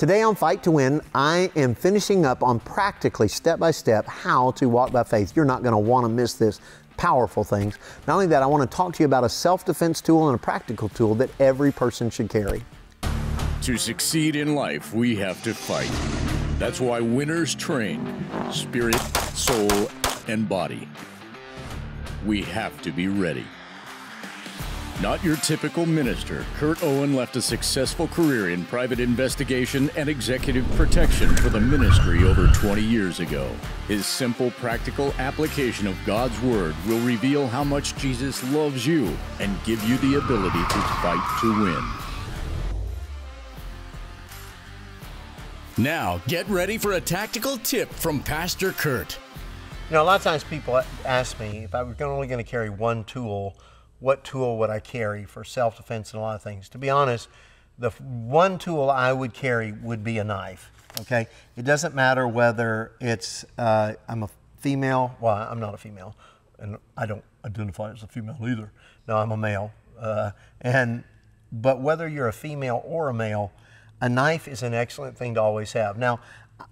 Today on Fight to Win, I am finishing up on practically step by step how to walk by faith. You're not going to want to miss this powerful things. Not only that, I want to talk to you about a self defense tool and a practical tool that every person should carry. To succeed in life, we have to fight. That's why winners train spirit, soul, and body. We have to be ready. Not your typical minister, Kurt Owen left a successful career in private investigation and executive protection for the ministry over 20 years ago. His simple, practical application of God's Word will reveal how much Jesus loves you and give you the ability to fight to win. Now, get ready for a tactical tip from Pastor Kurt. You know, a lot of times people ask me if I was only going to carry one tool what tool would I carry for self defense and a lot of things. To be honest, the one tool I would carry would be a knife. Okay, it doesn't matter whether it's uh, I'm a female. Well, I'm not a female, and I don't identify as a female either. No, I'm a male. Uh, and but whether you're a female or a male, a knife is an excellent thing to always have. Now,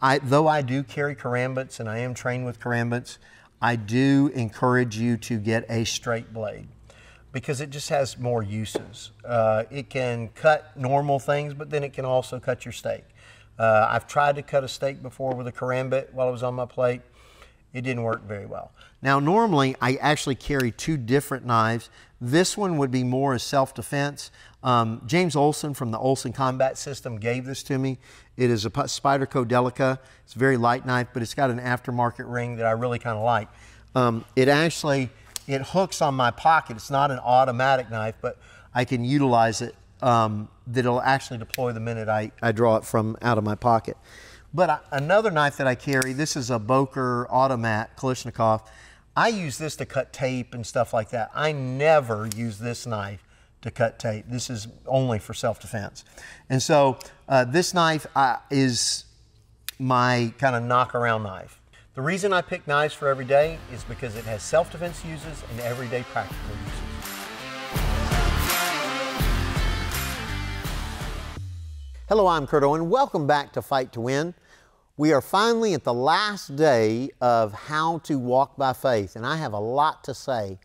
I, though I do carry karambits and I am trained with karambits, I do encourage you to get a straight blade because it just has more uses. Uh, it can cut normal things, but then it can also cut your steak. Uh, I've tried to cut a steak before with a karambit while it was on my plate. It didn't work very well. Now, normally I actually carry two different knives. This one would be more as self defense. Um, James Olson from the Olson Combat System gave this to me. It is a Spyderco Delica. It's a very light knife, but it's got an aftermarket ring that I really kind of like. Um, it actually it hooks on my pocket. It's not an automatic knife, but I can utilize it um, that it'll actually deploy the minute I, I draw it from out of my pocket. But I, another knife that I carry, this is a Boker Automat Kalashnikov. I use this to cut tape and stuff like that. I never use this knife to cut tape. This is only for self-defense. And so uh, this knife uh, is my kind of knock around knife. The reason I pick knives for every day is because it has self-defense uses and everyday practical uses. Hello, I'm Kurt Owen. Welcome back to Fight to Win. We are finally at the last day of how to walk by faith, and I have a lot to say.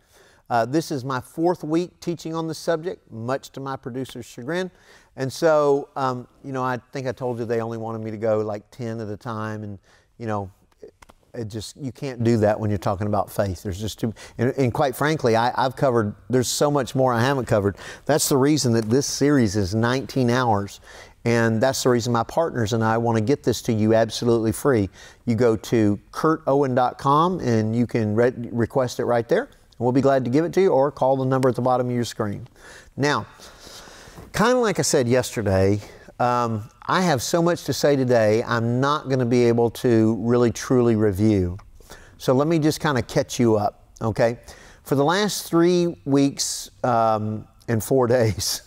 Uh, this is my fourth week teaching on the subject, much to my producer's chagrin. And so, um, you know, I think I told you they only wanted me to go like 10 at a time, and, you know, it just you can't do that when you're talking about faith. There's just too, and, and quite frankly, I, have covered. There's so much more I haven't covered. That's the reason that this series is 19 hours, and that's the reason my partners and I want to get this to you absolutely free. You go to kurtowen.com and you can re- request it right there. And we'll be glad to give it to you, or call the number at the bottom of your screen. Now, kind of like I said yesterday, um, I have so much to say today, I'm not going to be able to really truly review. So let me just kind of catch you up, okay? For the last three weeks um, and four days,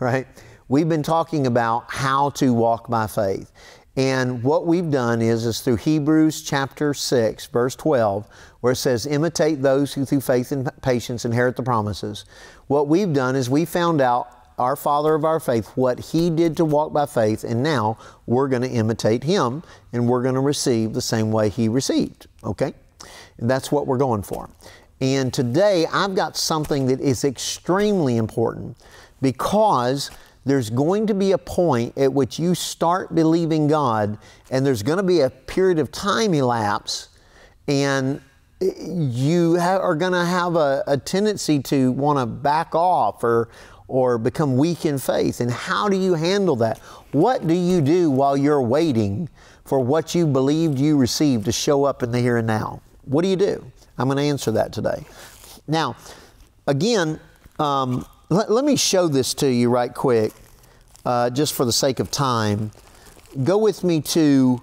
right, we've been talking about how to walk by faith. And what we've done is, is through Hebrews chapter 6, verse 12, where it says, imitate those who through faith and patience inherit the promises. What we've done is we found out our father of our faith, what he did to walk by faith, and now we're going to imitate him and we're going to receive the same way he received. Okay? And that's what we're going for. And today I've got something that is extremely important because there's going to be a point at which you start believing God, and there's going to be a period of time elapse, and you are going to have a, a tendency to want to back off or or become weak in faith. And how do you handle that? What do you do while you're waiting for what you believed you received to show up in the here and now? What do you do? I'm going to answer that today. Now, again, um, let, let, me show this to you right quick, uh, just for the sake of time. Go with me to,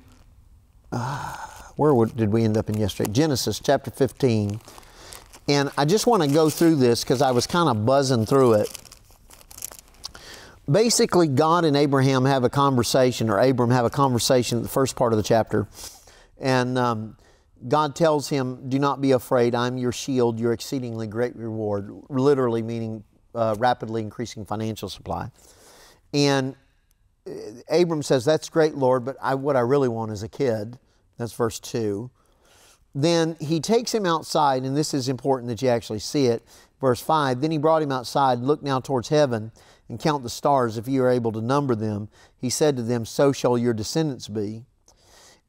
uh, where did we end up in yesterday? Genesis chapter 15. And I just want to go through this because I was kind of buzzing through it basically, God and Abraham have a conversation, or Abram have a conversation in the first part of the chapter. And um, God tells him, Do not be afraid. I'm your shield, your exceedingly great reward, literally meaning uh, rapidly increasing financial supply. And Abram says, That's great, Lord, but I, what I really want is a kid. That's verse 2. Then he takes him outside, and this is important that you actually see it. Verse 5 Then he brought him outside, look now towards heaven, and count the stars if you are able to number them. He said to them, So shall your descendants be.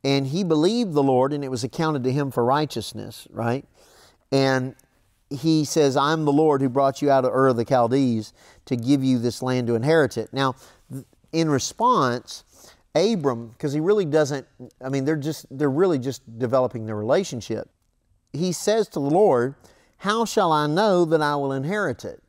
And he believed the Lord, and it was accounted to him for righteousness, right? And he says, I'm the Lord who brought you out of Ur of the Chaldees to give you this land to inherit it. Now, in response, Abram, because he really doesn't, I mean, they're just, they're really just developing their relationship. He says to the Lord, How shall I know that I will inherit it?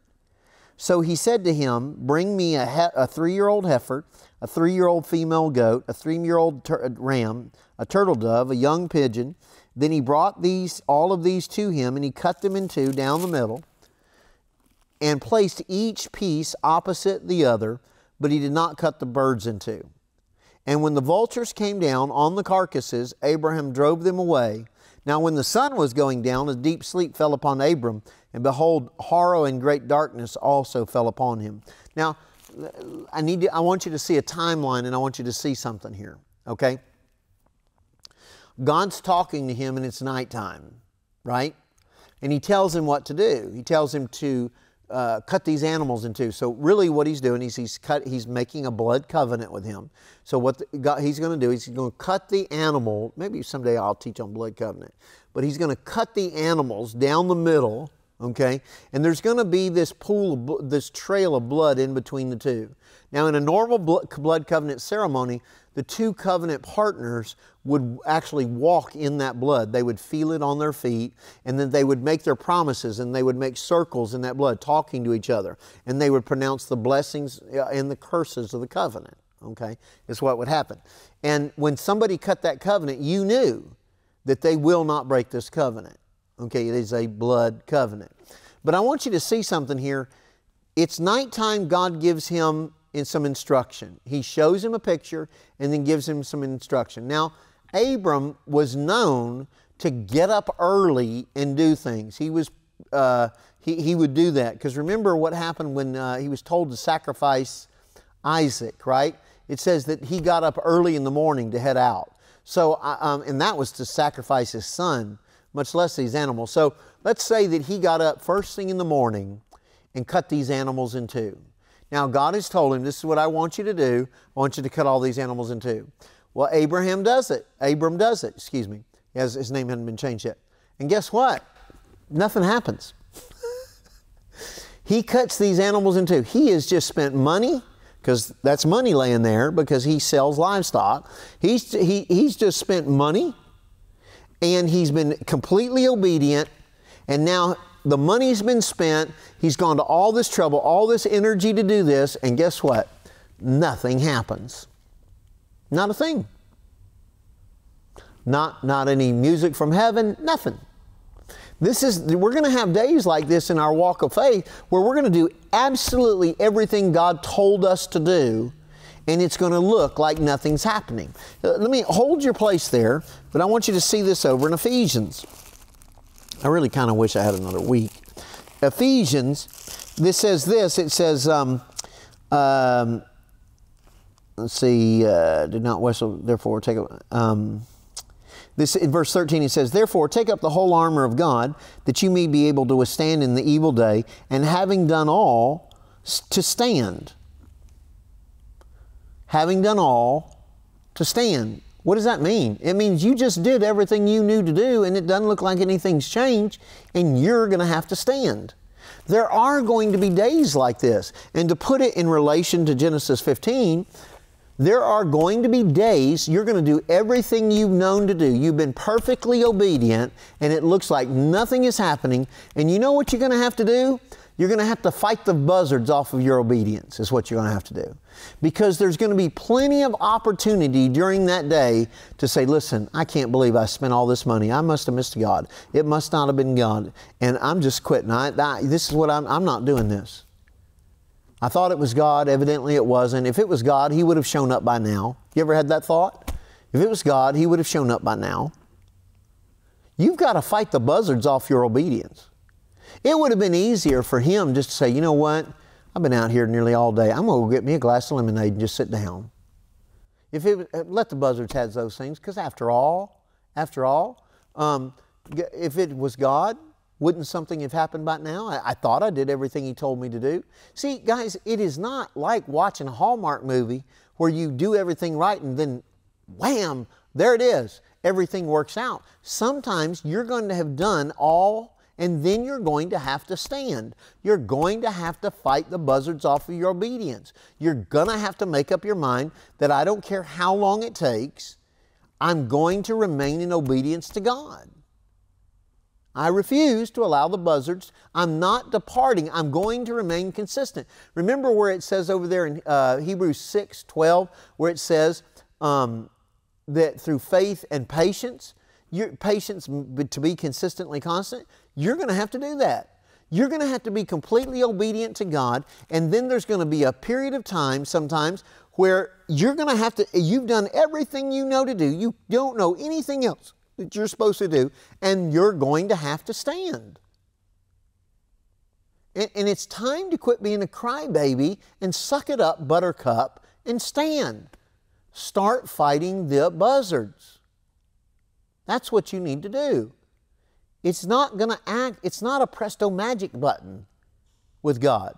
So he said to him, Bring me a, he- a three year old heifer, a three year old female goat, a three year old tur- uh, ram, a turtle dove, a young pigeon. Then he brought these, all of these to him, and he cut them in two down the middle, and placed each piece opposite the other, but he did not cut the birds in two. And when the vultures came down on the carcasses, Abraham drove them away. Now, when the sun was going down, a deep sleep fell upon Abram, and behold, horror and great darkness also fell upon him. Now, I need to, I want you to see a timeline, and I want you to see something here. Okay, God's talking to him, and it's nighttime, right? And He tells him what to do. He tells him to uh, cut these animals in two. So really, what he's doing is he's cut. He's making a blood covenant with him. So what the, God, he's going to do is he's going to cut the animal. Maybe someday I'll teach on blood covenant, but he's going to cut the animals down the middle. Okay, and there's going to be this pool, of, this trail of blood in between the two. Now, in a normal blood covenant ceremony, the two covenant partners would actually walk in that blood. They would feel it on their feet, and then they would make their promises and they would make circles in that blood, talking to each other. And they would pronounce the blessings uh, and the curses of the covenant. Okay, is what would happen. And when somebody cut that covenant, you knew that they will not break this covenant. Okay, it is a blood covenant. But I want you to see something here. It's nighttime, God gives him in some instruction. He shows him a picture and then gives him some instruction. Now, Abram was known to get up early and do things. He was uh, he, he would do that because remember what happened when uh, he was told to sacrifice Isaac, right? It says that he got up early in the morning to head out. So, um, and that was to sacrifice his son, much less these animals. So, let's say that he got up first thing in the morning and cut these animals in two. Now, God has told him, This is what I want you to do. I want you to cut all these animals in two. Well, Abraham does it. Abram does it, excuse me. His, his name hadn't been changed yet. And guess what? Nothing happens. he cuts these animals in two. He has just spent money, because that's money laying there because he sells livestock. He's, he, he's just spent money and he's been completely obedient. And now the money's been spent. He's gone to all this trouble, all this energy to do this, and guess what? Nothing happens. Not a thing. Not, not any music from heaven, nothing. This is, we're going to have days like this in our walk of faith where we're going to do absolutely everything God told us to do, and it's going to look like nothing's happening. Uh, let me hold your place there, but I want you to see this over in Ephesians. I really kind of wish I had another week. Ephesians, this says this it says, um, um, let's see, uh, did not wrestle, therefore take up. Um, this in verse 13 it says, Therefore take up the whole armor of God, that you may be able to withstand in the evil day, and having done all, to stand. Having done all, to stand. What does that mean? It means you just did everything you knew to do and it doesn't look like anything's changed and you're going to have to stand. There are going to be days like this. And to put it in relation to Genesis 15, there are going to be days you're going to do everything you've known to do. You've been perfectly obedient and it looks like nothing is happening. And you know what you're going to have to do? You're going to have to fight the buzzards off of your obedience, is what you're going to have to do. Because there's going to be plenty of opportunity during that day to say, listen, I can't believe I spent all this money. I must have missed God. It must not have been God. And I'm just quitting. I, I, this is what I'm, I'm not doing this. I thought it was God. Evidently it wasn't. If it was God, He would have shown up by now. You ever had that thought? If it was God, He would have shown up by now. You've got to fight the buzzards off your obedience. It would have been easier for him just to say, you know what? I've been out here nearly all day. I'm going to go get me a glass of lemonade and just sit down. If it uh, let the buzzards have those things, because after all, after all, um, if it was God, wouldn't something have happened by now? I, I, thought I did everything He told me to do. See, guys, it is not like watching a Hallmark movie where you do everything right and then wham, there it is. Everything works out. Sometimes you're going to have done all and then you're going to have to stand. You're going to have to fight the buzzards off of your obedience. You're going to have to make up your mind that I don't care how long it takes, I'm going to remain in obedience to God. I refuse to allow the buzzards. I'm not departing. I'm going to remain consistent. Remember where it says over there in uh, Hebrews 6 12, where it says um, that through faith and patience, your patience to be consistently constant, you're going to have to do that. You're going to have to be completely obedient to God, and then there's going to be a period of time sometimes where you're going to have to, you've done everything you know to do, you don't know anything else that you're supposed to do, and you're going to have to stand. And, and it's time to quit being a crybaby and suck it up, buttercup, and stand. Start fighting the buzzards. That's what you need to do. It's not going to act, it's not a presto magic button with God.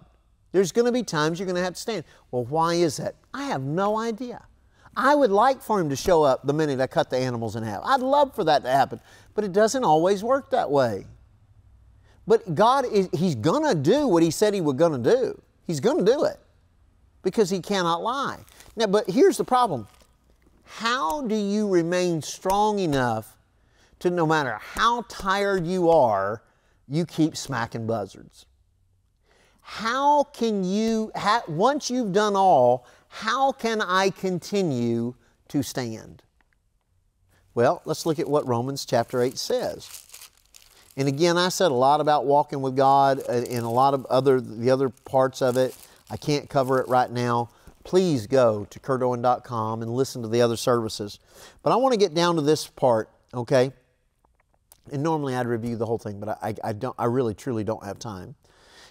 There's going to be times you're going to have to stand. Well, why is that? I have no idea. I would like for Him to show up the minute I cut the animals in half. I'd love for that to happen, but it doesn't always work that way. But God is, He's going to do what He said He was going to do. He's going to do it because He cannot lie. Now, but here's the problem how do you remain strong enough to no matter how tired you are, you keep smacking buzzards? How can you, once you've done all, how can I continue to stand? Well, let's look at what Romans chapter 8 says. And again, I said a lot about walking with God uh, and a lot of other the other parts of it. I can't cover it right now please go to kurtowen.com and listen to the other services. But I want to get down to this part, okay? And normally I'd review the whole thing, but I, I, don't, I really truly don't have time.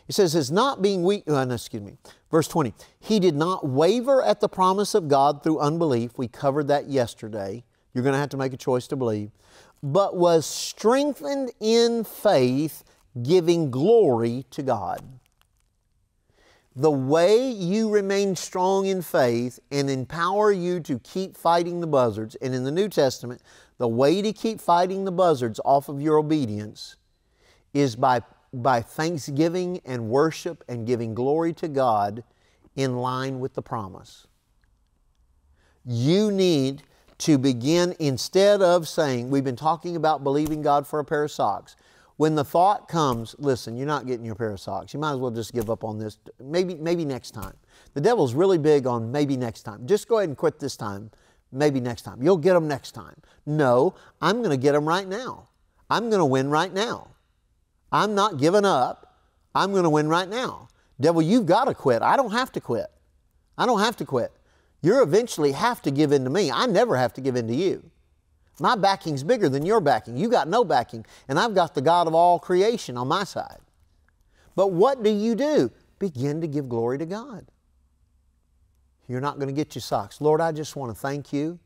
He says, "Is not being weak." Uh, no, excuse me. Verse twenty. He did not waver at the promise of God through unbelief. We covered that yesterday. You're going to have to make a choice to believe, but was strengthened in faith, giving glory to God the way you remain strong in faith and empower you to keep fighting the buzzards, and in the New Testament, the way to keep fighting the buzzards off of your obedience is by, by thanksgiving and worship and giving glory to God in line with the promise. You need to begin, instead of saying, We've been talking about believing God for a pair of socks. When the thought comes, listen, you're not getting your pair of socks. You might as well just give up on this. Maybe, maybe next time. The devil's really big on maybe next time. Just go ahead and quit this time. Maybe next time. You'll get them next time. No, I'm going to get them right now. I'm going to win right now. I'm not giving up. I'm going to win right now. Devil, you've got to quit. I don't have to quit. I don't have to quit. You eventually have to give in to me. I never have to give in to you. My backing's bigger than your backing. You got no backing, and I've got the God of all creation on my side. But what do you do? Begin to give glory to God. You're not going to get your socks. Lord, I just want to thank you.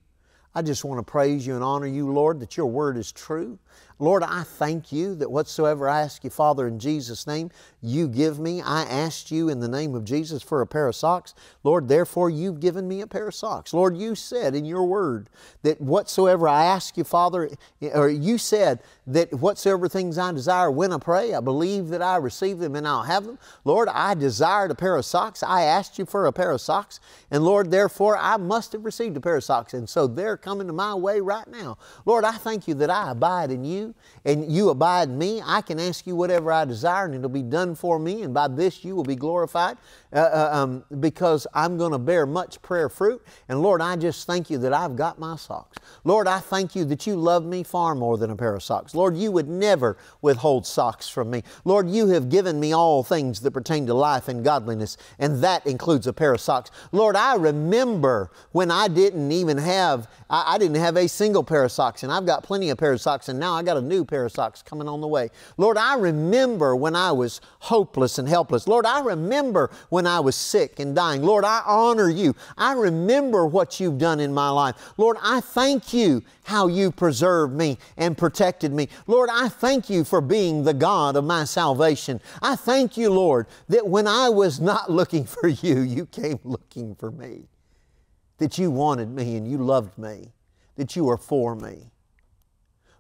I just want to praise you and honor you, Lord, that your word is true. Lord, I thank you that whatsoever I ask you, Father, in Jesus' name, you give me. I asked you in the name of Jesus for a pair of socks. Lord, therefore you've given me a pair of socks. Lord, you said in your word that whatsoever I ask you, Father, or you said that whatsoever things I desire when I pray, I believe that I receive them and I'll have them. Lord, I desired a pair of socks. I asked you for a pair of socks. And Lord, therefore I must have received a pair of socks. And so they're coming to my way right now. Lord, I thank you that I abide in you and you abide in me, I can ask you whatever I desire and it'll be done for me, and by this you will be glorified uh, uh, um, because I'm going to bear much prayer fruit. And Lord, I just thank you that I've got my socks. Lord, I thank you that you love me far more than a pair of socks. Lord, you would never withhold socks from me. Lord, you have given me all things that pertain to life and godliness, and that includes a pair of socks. Lord, I remember when I didn't even have I, I, didn't have a single pair of socks, and I've got plenty of pair of socks, and now I got a new pair of socks coming on the way. Lord, I remember when I was hopeless and helpless. Lord, I remember when I was sick and dying. Lord, I honor you. I remember what you've done in my life. Lord, I thank you how you preserved me and protected me. Lord, I thank you for being the God of my salvation. I thank you, Lord, that when I was not looking for you, you came looking for me. That you wanted me and you loved me. That you are for me.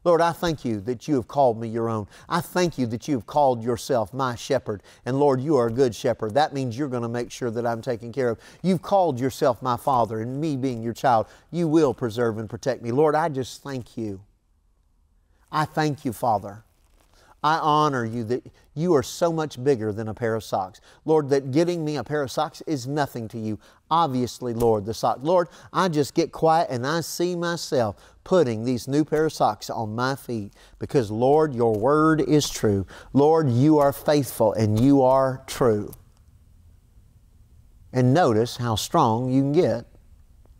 Lord, I thank you that you have called me your own. I thank you that you have called yourself my shepherd. And Lord, you are a good shepherd. That means you're going to make sure that I'm taken care of. You've called yourself my father, and me being your child, you will preserve and protect me. Lord, I just thank you. I thank you, Father. I honor you that you are so much bigger than a pair of socks. Lord, that getting me a pair of socks is nothing to you. Obviously, Lord, the socks. Lord, I just get quiet and I see myself putting these new pair of socks on my feet because, Lord, your word is true. Lord, you are faithful and you are true. And notice how strong you can get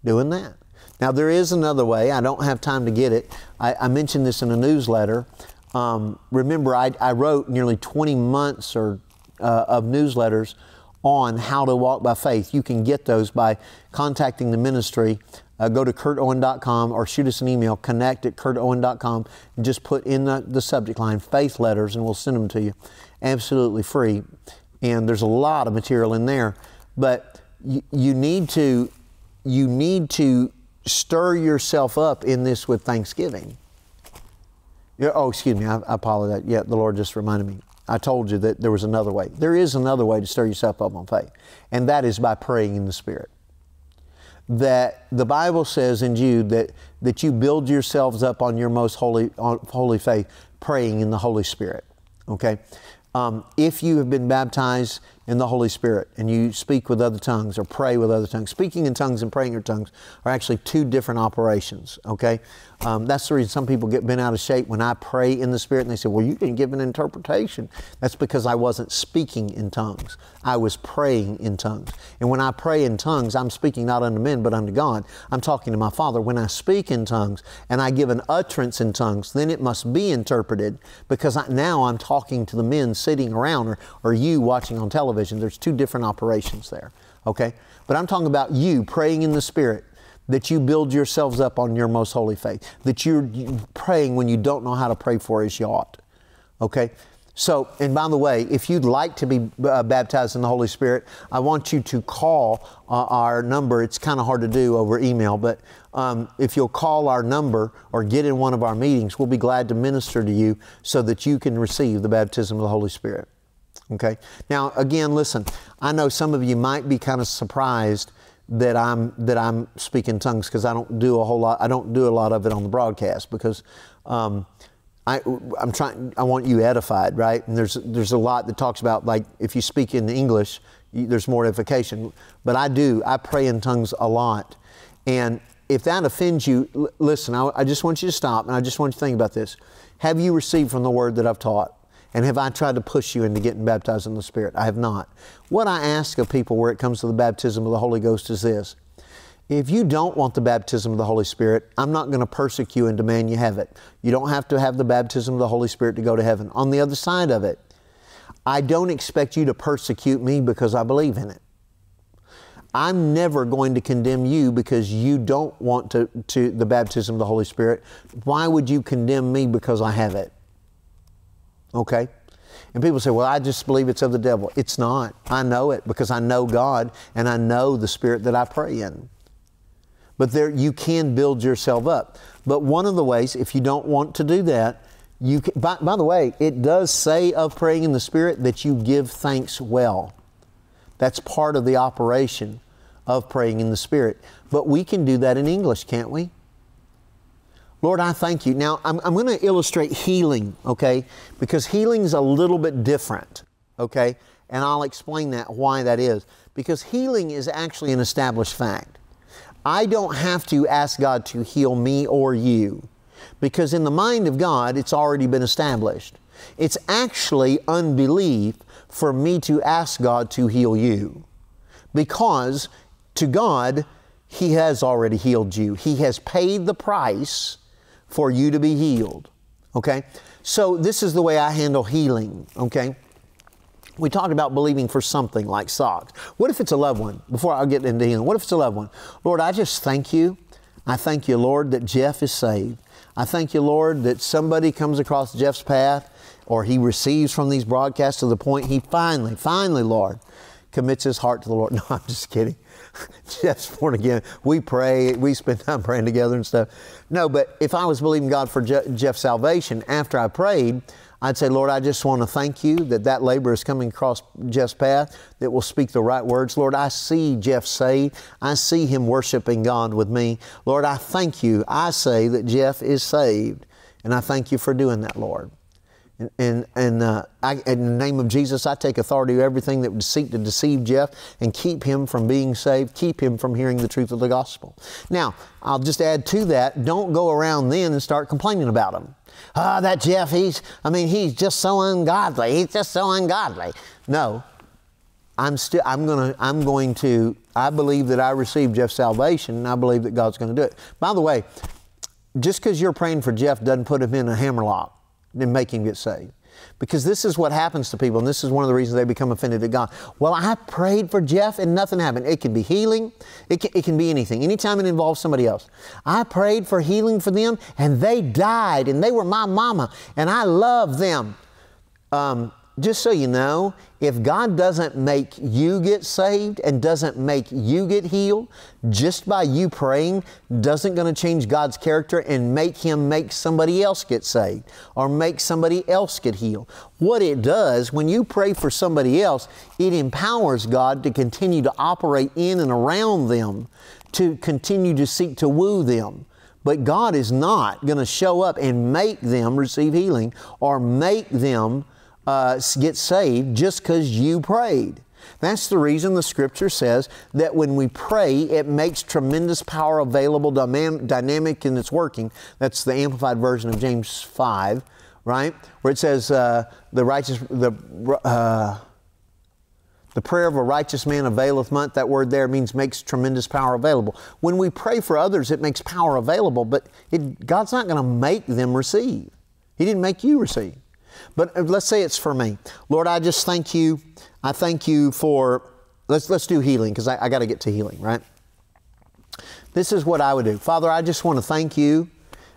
doing that. Now, there is another way. I don't have time to get it. I, I mentioned this in a newsletter. Um, remember, I, I, wrote nearly 20 months or, uh, of newsletters on how to walk by faith. You can get those by contacting the ministry. Uh, go to kurtowen.com or shoot us an email, connect at kurtowen.com, and just put in the, the subject line faith letters and we'll send them to you absolutely free. And there's a lot of material in there. But you, you need to you need to stir yourself up in this with thanksgiving. Yeah, oh, excuse me, I, I apologize. Yeah, the Lord just reminded me. I told you that there was another way. There is another way to stir yourself up on faith, and that is by praying in the Spirit. That the Bible says in Jude that, that you build yourselves up on your most holy, holy faith, praying in the Holy Spirit. Okay? Um, if you have been baptized in the Holy Spirit and you speak with other tongues or pray with other tongues, speaking in tongues and praying in tongues are actually two different operations, okay? Um, that's the reason some people get bent out of shape when I pray in the Spirit and they say, Well, you didn't give an interpretation. That's because I wasn't speaking in tongues. I was praying in tongues. And when I pray in tongues, I'm speaking not unto men, but unto God. I'm talking to my Father. When I speak in tongues and I give an utterance in tongues, then it must be interpreted because I, now I'm talking to the men sitting around or, or you watching on television. There's two different operations there, okay? But I'm talking about you praying in the Spirit that you build yourselves up on your most holy faith, that you're praying when you don't know how to pray for as you ought. Okay? So, and by the way, if you'd like to be uh, baptized in the Holy Spirit, I want you to call uh, our number. It's kind of hard to do over email, but um, if you'll call our number or get in one of our meetings, we'll be glad to minister to you so that you can receive the baptism of the Holy Spirit. Okay? Now, again, listen, I know some of you might be kind of surprised that I'm that I'm speaking tongues because I don't do a whole lot. I don't do a lot of it on the broadcast because um, I I'm trying. I want you edified, right? And there's there's a lot that talks about like if you speak in English, you, there's more edification. But I do. I pray in tongues a lot, and if that offends you, l- listen. I, I just want you to stop, and I just want you to think about this. Have you received from the word that I've taught? And have I tried to push you into getting baptized in the Spirit? I have not. What I ask of people where it comes to the baptism of the Holy Ghost is this. If you don't want the baptism of the Holy Spirit, I'm not going to persecute and demand you have it. You don't have to have the baptism of the Holy Spirit to go to heaven. On the other side of it, I don't expect you to persecute me because I believe in it. I'm never going to condemn you because you don't want to, to the baptism of the Holy Spirit. Why would you condemn me because I have it? Okay? And people say, well, I just believe it's of the devil. It's not. I know it because I know God and I know the Spirit that I pray in. But there, you can build yourself up. But one of the ways, if you don't want to do that, you can, by, by the way, it does say of praying in the Spirit that you give thanks well. That's part of the operation of praying in the Spirit. But we can do that in English, can't we? Lord, I thank you. Now, I'm, I'm going to illustrate healing, okay? Because healing is a little bit different, okay? And I'll explain that, why that is. Because healing is actually an established fact. I don't have to ask God to heal me or you, because in the mind of God, it's already been established. It's actually unbelief for me to ask God to heal you. Because to God, He has already healed you. He has paid the price for you to be healed. Okay? So, this is the way I handle healing. Okay? We talked about believing for something like socks. What if it's a loved one? Before I get into healing, what if it's a loved one? Lord, I just thank you. I thank you, Lord, that Jeff is saved. I thank you, Lord, that somebody comes across Jeff's path or he receives from these broadcasts to the point he finally, finally, Lord, commits his heart to the Lord. No, I'm just kidding. Jeff's born again. We pray, we spend time praying together and stuff. No, but if I was believing God for Je- Jeff's salvation after I prayed, I'd say, Lord, I just want to thank you that that labor is coming across Jeff's path that will speak the right words. Lord, I see Jeff saved. I see him worshiping God with me. Lord, I thank you. I say that Jeff is saved. And I thank you for doing that, Lord. And, and, uh, I, in the name of Jesus, I take authority of everything that would seek to deceive Jeff and keep him from being saved, keep him from hearing the truth of the gospel. Now, I'll just add to that don't go around then and start complaining about him. Ah, that Jeff, he's, I mean, he's just so ungodly. He's just so ungodly. No, I'm still, I'm gonna, I'm going to, I believe that I received Jeff's salvation and I believe that God's gonna do it. By the way, just because you're praying for Jeff doesn't put him in a hammerlock and make him get saved. Because this is what happens to people, and this is one of the reasons they become offended at God. Well, I prayed for Jeff and nothing happened. It can be healing, it can, it can be anything, anytime it involves somebody else. I prayed for healing for them and they died, and they were my mama, and I love them. Um, just so you know, if God doesn't make you get saved and doesn't make you get healed, just by you praying doesn't going to change God's character and make Him make somebody else get saved or make somebody else get healed. What it does, when you pray for somebody else, it empowers God to continue to operate in and around them, to continue to seek to woo them. But God is not going to show up and make them receive healing or make them uh, get saved just because you prayed. That's the reason the scripture says that when we pray, it makes tremendous power available, dynamic in its working. That's the amplified version of James 5, right? Where it says, uh, the righteous, the, uh, the prayer of a righteous man availeth much. That word there means makes tremendous power available. When we pray for others, it makes power available, but it, God's not going to make them receive. He didn't make you receive. But uh, let's say it's for me. Lord, I just thank you. I thank you for, let's, let's do healing because I, I got to get to healing, right? This is what I would do. Father, I just want to thank you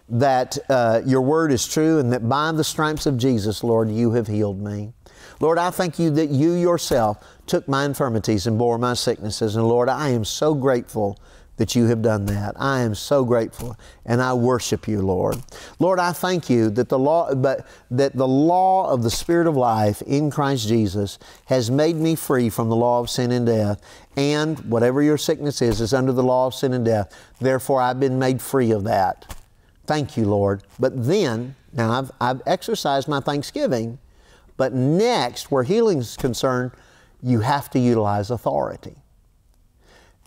that uh, your word is true and that by the stripes of Jesus, Lord, you have healed me. Lord, I thank you that you yourself took my infirmities and bore my sicknesses. And Lord, I am so grateful that you have done that. I am so grateful and I worship you, Lord. Lord, I thank you that the law but that the law of the spirit of life in Christ Jesus has made me free from the law of sin and death. And whatever your sickness is is under the law of sin and death. Therefore I've been made free of that. Thank you, Lord. But then, now I've, I've exercised my thanksgiving, but next, where healing is concerned, you have to utilize authority.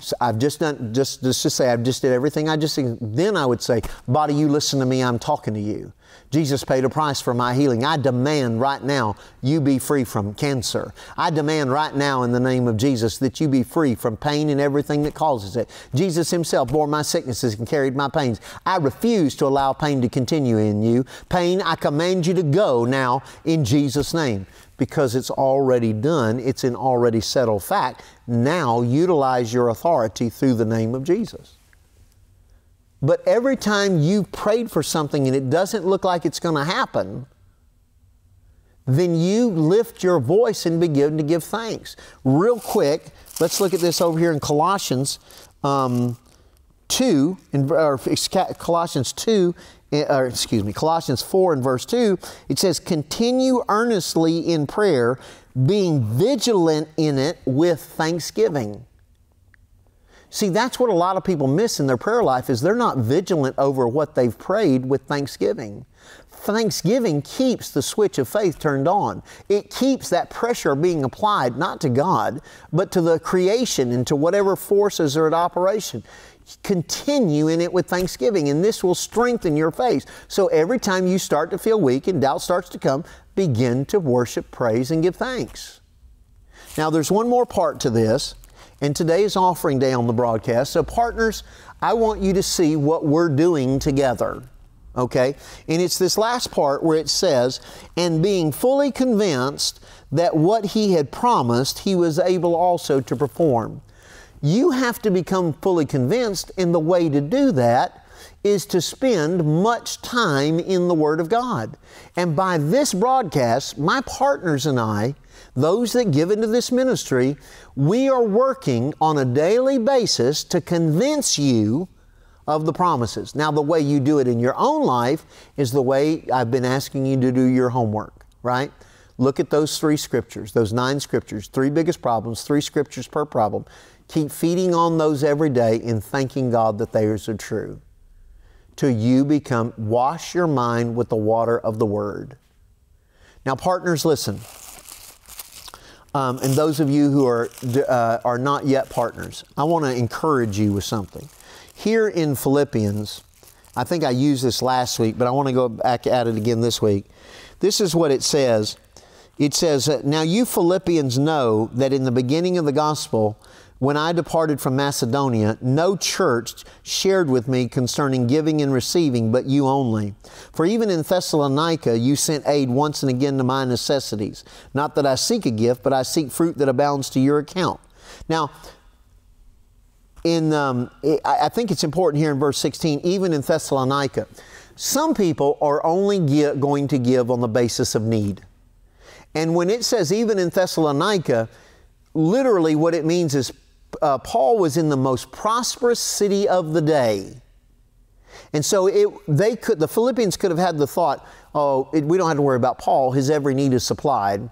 So I've just done, just, just to say, I've just did everything I just. Then I would say, body, you listen to me, I'm talking to you. Jesus paid a price for my healing. I demand right now you be free from cancer. I demand right now in the name of Jesus that you be free from pain and everything that causes it. Jesus Himself bore my sicknesses and carried my pains. I refuse to allow pain to continue in you. Pain, I command you to go now in Jesus' name because it's already done. It's an already settled fact. Now utilize your authority through the name of Jesus. But every time you prayed for something and it doesn't look like it's going to happen, then you lift your voice and begin to give thanks. Real quick, let's look at this over here in Colossians um, 2, in, or Colossians 2 Eh, Eh, or excuse me, Colossians 4 and verse 2, it says, Continue earnestly in prayer, being vigilant in it with thanksgiving. See, that's what a lot of people miss in their prayer life is they're not vigilant over what they've prayed with thanksgiving. Thanksgiving keeps the switch of faith turned on. It keeps that pressure being applied not to God, but to the creation and to whatever forces are at operation continue in it with thanksgiving, and this will strengthen your faith. So every time you start to feel weak and doubt starts to come, begin to worship, praise, and give thanks. Now, there's one more part to this, And today is offering day on the broadcast. So, partners, I want you to see what we're doing together. Okay? And it's this last part where it says, and being fully convinced that what he had promised, he was able also to perform. You have to become fully convinced, and the way to do that is to spend much time in the Word of God. And by this broadcast, my partners and I, those that give into this ministry, we are working on a daily basis to convince you of the promises. Now, the way you do it in your own life is the way I've been asking you to do your homework, right? Look at those three scriptures, those nine scriptures, three biggest problems, three scriptures per problem. Keep feeding on those every day and thanking God that theirs are true. Till you become, wash your mind with the water of the Word. Now, partners, listen. Um, and those of you who are, uh, are not yet partners, I want to encourage you with something. Here in Philippians, I think I used this last week, but I want to go back at it again this week. This is what it says. It says, Now you Philippians know that in the beginning of the gospel, when I departed from Macedonia, no church shared with me concerning giving and receiving, but you only. For even in Thessalonica, you sent aid once and again to my necessities. Not that I seek a gift, but I seek fruit that abounds to your account. Now, in, um, I think it's important here in verse 16, even in Thessalonica, some people are only going to give on the basis of need. And when it says even in Thessalonica, literally what it means is uh, Paul was in the most prosperous city of the day. And so it, they could, the Philippians could have had the thought, oh, it, we don't have to worry about Paul, his every need is supplied.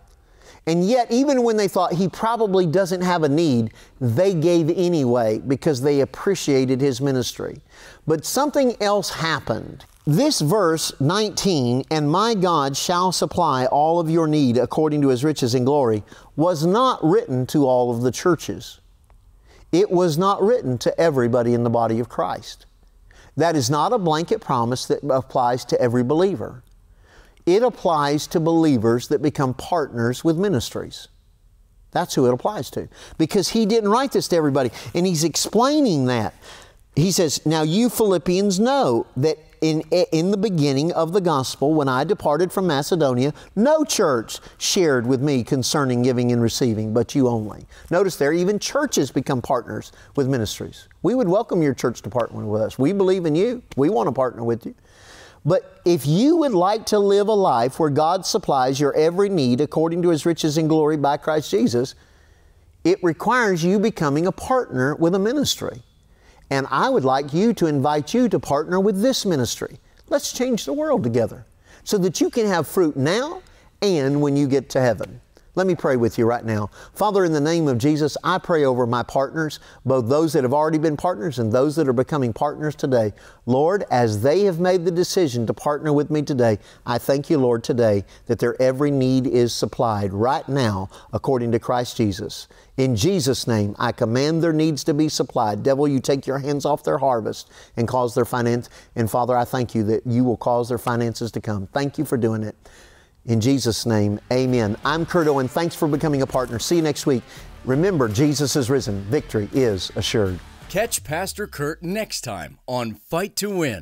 And yet, even when they thought he probably doesn't have a need, they gave anyway because they appreciated his ministry. But something else happened. This verse 19, and my God shall supply all of your need according to his riches and glory, was not written to all of the churches. It was not written to everybody in the body of Christ. That is not a blanket promise that applies to every believer. It applies to believers that become partners with ministries. That's who it applies to. Because he didn't write this to everybody. And he's explaining that. He says, Now you Philippians know that in, in the beginning of the gospel, when I departed from Macedonia, no church shared with me concerning giving and receiving, but you only. Notice there, even churches become partners with ministries. We would welcome your church to partner with us. We believe in you. We want to partner with you. But if you would like to live a life where God supplies your every need according to His riches and glory by Christ Jesus, it requires you becoming a partner with a ministry. And I would like you to invite you to partner with this ministry. Let's change the world together so that you can have fruit now and when you get to heaven. Let me pray with you right now. Father, in the name of Jesus, I pray over my partners, both those that have already been partners and those that are becoming partners today. Lord, as they have made the decision to partner with me today, I thank you, Lord, today that their every need is supplied right now according to Christ Jesus. In Jesus' name, I command their needs to be supplied. Devil, you take your hands off their harvest and cause their finance. And Father, I thank you that you will cause their finances to come. Thank you for doing it. In Jesus' name, amen. I'm Kurt Owen. Thanks for becoming a partner. See you next week. Remember, Jesus is risen. Victory is assured. Catch Pastor Kurt next time on Fight to Win.